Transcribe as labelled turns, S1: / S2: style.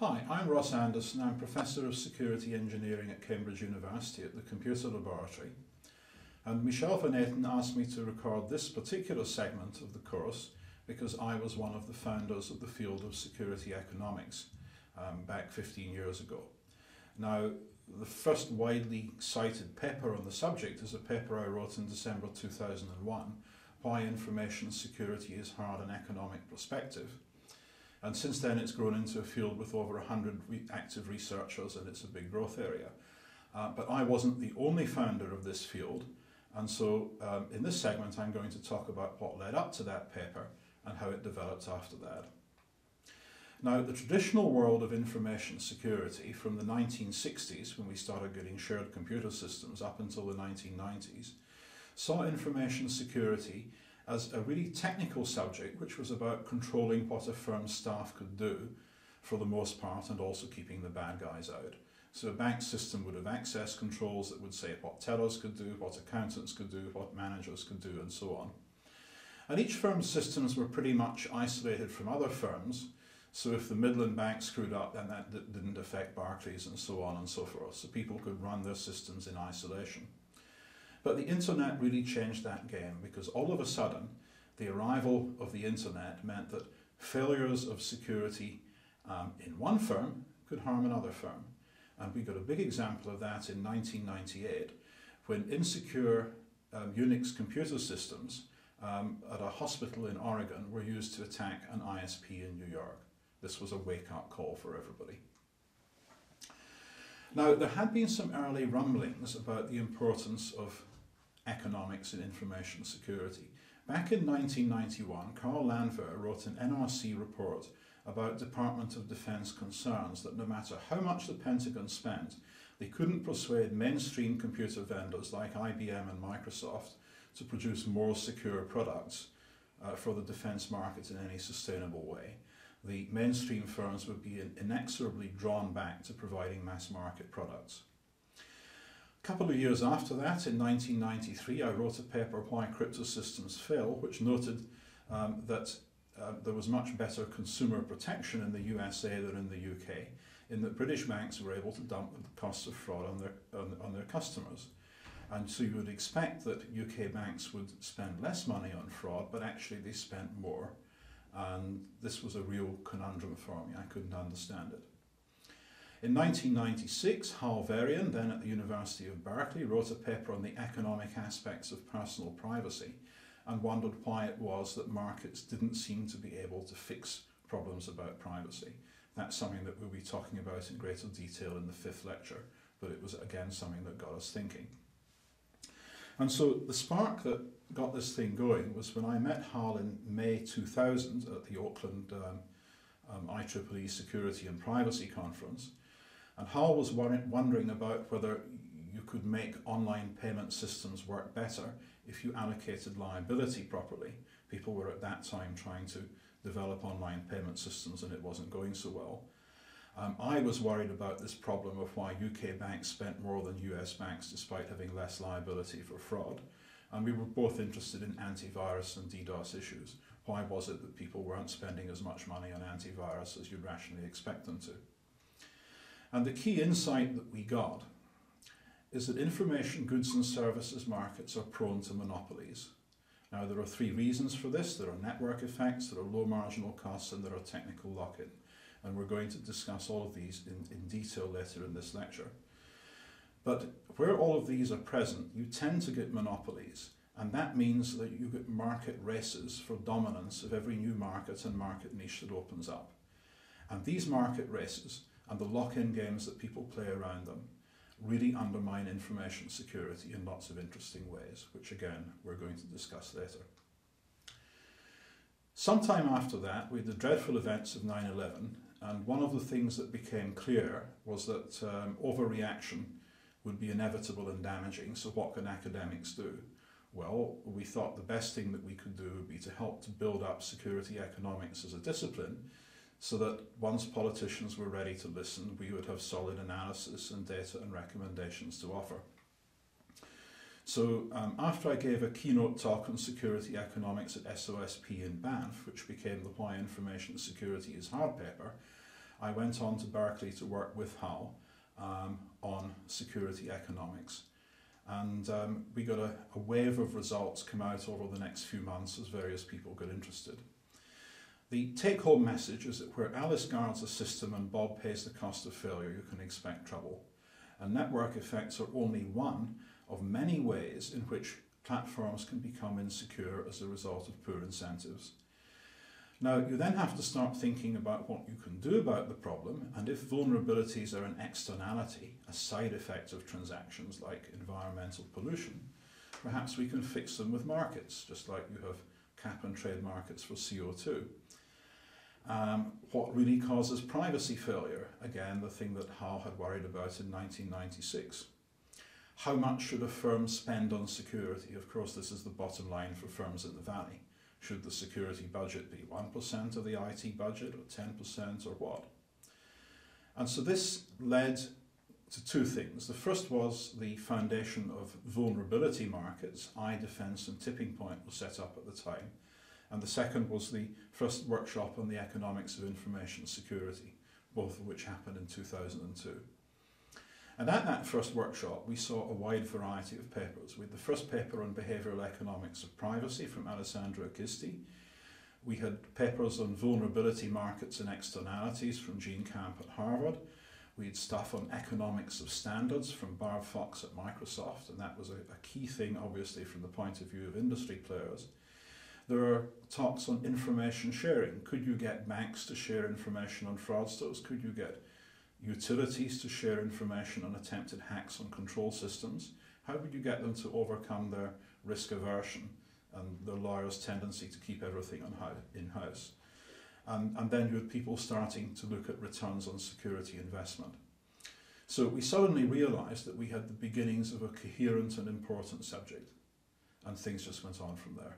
S1: Hi, I'm Ross Anderson. I'm Professor of Security Engineering at Cambridge University at the Computer Laboratory. And Michel van Eeten asked me to record this particular segment of the course because I was one of the founders of the field of security economics um, back 15 years ago. Now, the first widely cited paper on the subject is a paper I wrote in December 2001, Why Information Security is Hard in Economic Perspective. And since then, it's grown into a field with over 100 re active researchers, and it's a big growth area. Uh, but I wasn't the only founder of this field, and so um, in this segment, I'm going to talk about what led up to that paper and how it developed after that. Now, the traditional world of information security from the 1960s, when we started getting shared computer systems, up until the 1990s, saw information security as a really technical subject which was about controlling what a firm's staff could do for the most part and also keeping the bad guys out. So a bank system would have access controls that would say what tellers could do, what accountants could do, what managers could do and so on. And each firm's systems were pretty much isolated from other firms. So if the Midland Bank screwed up, then that didn't affect Barclays and so on and so forth. So people could run their systems in isolation. But the internet really changed that game because all of a sudden, the arrival of the internet meant that failures of security um, in one firm could harm another firm. And we got a big example of that in 1998 when insecure um, Unix computer systems um, at a hospital in Oregon were used to attack an ISP in New York. This was a wake-up call for everybody. Now, there had been some early rumblings about the importance of economics and information security. Back in 1991, Carl Landwehr wrote an NRC report about Department of Defense concerns that no matter how much the Pentagon spent, they couldn't persuade mainstream computer vendors like IBM and Microsoft to produce more secure products uh, for the defense market in any sustainable way. The mainstream firms would be inexorably drawn back to providing mass market products. A couple of years after that, in 1993, I wrote a paper, Why Crypto Systems Fail, which noted um, that uh, there was much better consumer protection in the USA than in the UK, in that British banks were able to dump the costs of fraud on their, on, on their customers. And so you would expect that UK banks would spend less money on fraud, but actually they spent more. And this was a real conundrum for me. I couldn't understand it. In 1996, Hal Varian, then at the University of Berkeley, wrote a paper on the economic aspects of personal privacy and wondered why it was that markets didn't seem to be able to fix problems about privacy. That's something that we'll be talking about in greater detail in the fifth lecture, but it was again something that got us thinking. And so the spark that got this thing going was when I met Hal in May 2000 at the Oakland um, um, IEEE Security and Privacy Conference. And Hal was wondering about whether you could make online payment systems work better if you allocated liability properly. People were at that time trying to develop online payment systems and it wasn't going so well. Um, I was worried about this problem of why UK banks spent more than US banks despite having less liability for fraud. And we were both interested in antivirus and DDoS issues. Why was it that people weren't spending as much money on antivirus as you'd rationally expect them to? And the key insight that we got is that information goods and services markets are prone to monopolies. Now there are three reasons for this. There are network effects, there are low marginal costs and there are technical lock-in. And we're going to discuss all of these in, in detail later in this lecture. But where all of these are present, you tend to get monopolies. And that means that you get market races for dominance of every new market and market niche that opens up. And these market races and the lock-in games that people play around them really undermine information security in lots of interesting ways, which again, we're going to discuss later. Sometime after that, we had the dreadful events of 9-11, and one of the things that became clear was that um, overreaction would be inevitable and damaging, so what can academics do? Well, we thought the best thing that we could do would be to help to build up security economics as a discipline so that once politicians were ready to listen, we would have solid analysis and data and recommendations to offer. So um, after I gave a keynote talk on security economics at SOSP in Banff, which became the Why Information Security is Hard paper, I went on to Berkeley to work with Hal um, on security economics. And um, we got a, a wave of results come out over the next few months as various people got interested. The take home message is that where Alice guards the system and Bob pays the cost of failure, you can expect trouble. And network effects are only one of many ways in which platforms can become insecure as a result of poor incentives. Now, you then have to start thinking about what you can do about the problem, and if vulnerabilities are an externality, a side effect of transactions like environmental pollution, perhaps we can fix them with markets, just like you have cap and trade markets for CO2. Um, what really causes privacy failure? Again, the thing that Hal had worried about in 1996. How much should a firm spend on security? Of course, this is the bottom line for firms in the Valley. Should the security budget be 1% of the IT budget or 10% or what? And so this led to two things. The first was the foundation of vulnerability markets. iDefense and Tipping Point were set up at the time. And the second was the first workshop on the economics of information security, both of which happened in 2002. And at that first workshop, we saw a wide variety of papers. We had the first paper on behavioural economics of privacy from Alessandro Acquisti. We had papers on vulnerability markets and externalities from Jean Camp at Harvard. We had stuff on economics of standards from Barb Fox at Microsoft, and that was a, a key thing, obviously, from the point of view of industry players. There are talks on information sharing. Could you get banks to share information on fraudsters? Could you get utilities to share information on attempted hacks on control systems. How would you get them to overcome their risk aversion and their lawyers' tendency to keep everything in-house? And, and then you had people starting to look at returns on security investment. So we suddenly realized that we had the beginnings of a coherent and important subject, and things just went on from there.